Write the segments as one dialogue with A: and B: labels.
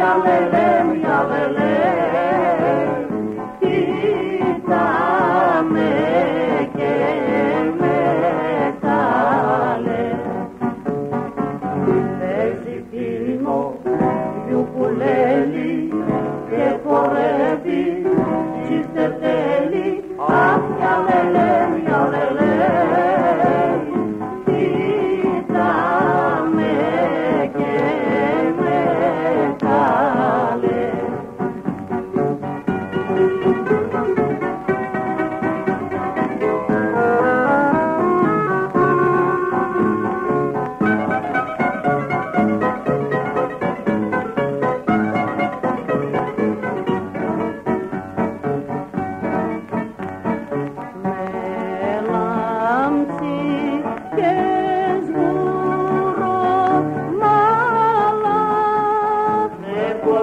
A: Yalele, yalele.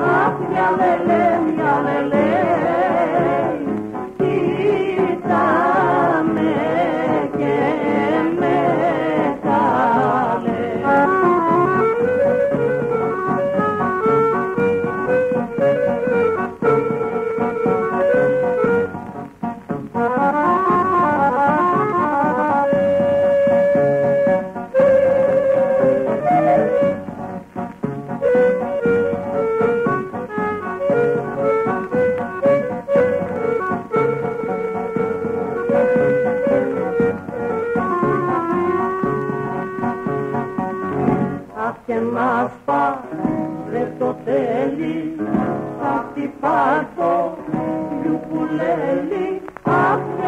A: Ah, yalele, yalele. να σπά Ρε το θέλει απ' την Πάτο Λιουκουλέλη απ'